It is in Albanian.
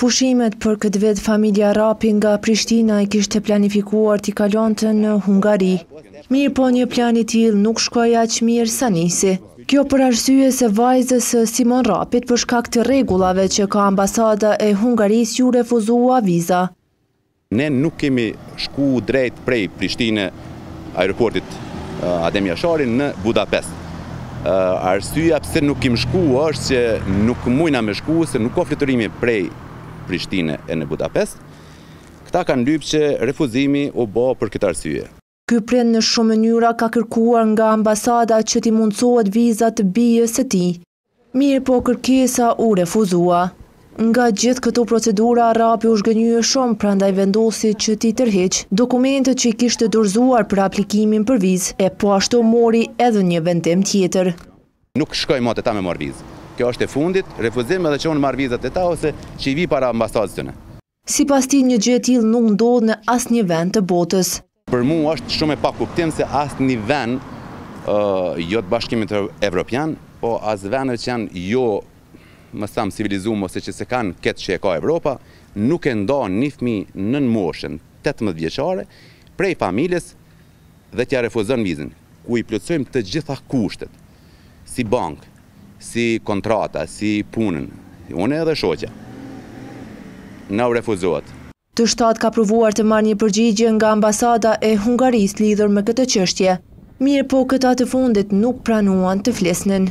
Pushimet për këtë vit familja Rrapi nga Prishtina i kishte planifikuar t'i kalonte në Hungari. Mirëpo një plan i tillë nuk shkoi aq mirë sa nisi. Kjo për arsye se vajzës së Simon Rrapit për shkak të rregullave që ka ambasada e Hungarisë iu refuzua viza. Ne nuk kemi shku drejt prej Prishtine, aeroportit Adem Jashari në Budapest. Arsyeja pse nuk kemi shku është që nuk mujna me shku se nuk ka fluturimi prej Prishtine e në Budapest. Këta kanë lyp që refuzimi u bo për këtë arsye. Ky prind në shumë mënyra ka kërkuar nga ambasada që t'i mundësohet viza të bijës së tij, mirëpo kërkesa u refuzua. Nga gjithë këto procedura Rrapi u zhgënjye shumë, prandaj vendosi që t'i tërhiq dokumentet që i kishte dorëzuar për aplikimin për vizë e po ashtu mori edhe një vendim tjetër. Nuk shkoj më te ta me marrë vizë. Kjo është e fundit, refuzim edhe që unë marr vizat te ta ose që i vij para ambasadës tyne. Sipas tij një gjë e tillë nuk ndodh në asnjë vend të botës. Për mu është shumë e pakuptimtë se asnji vend jo të Bashkimit Evropian, po as vendet që janë jo me thanë civilizume ose që s'e kanë këtë që e ka Evropa, nuk e ndan ni fmi nën moshën tetëmbëdhjetë vjeçare prej familjes dhe t'ia refuzon vizën, ku i plotësojmë të gjitha kushtet, si bankë, si kontrata, si punën, unë edhe shoqja, na u refuzohet. T7 ka provuar të marrë një përgjigje nga ambasada e Hungarisë lidhur me këtë çështje, mirëpo këta të fundit nuk pranuan të flisnin.